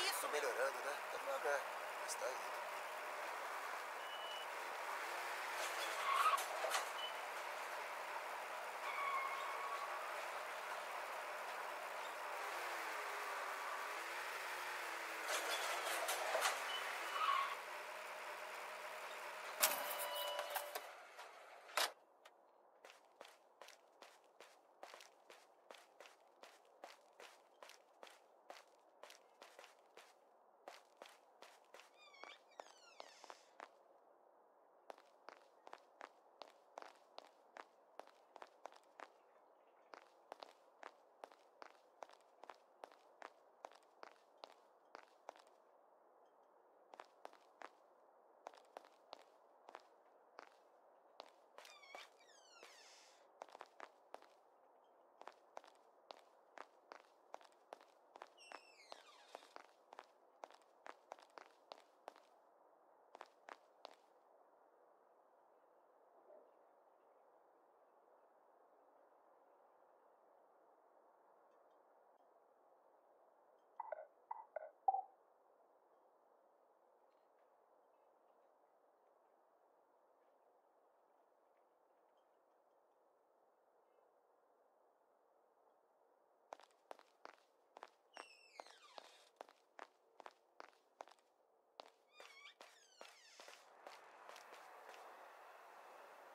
isso? Tô melhorando, né? Tá devagar, mas tá indo.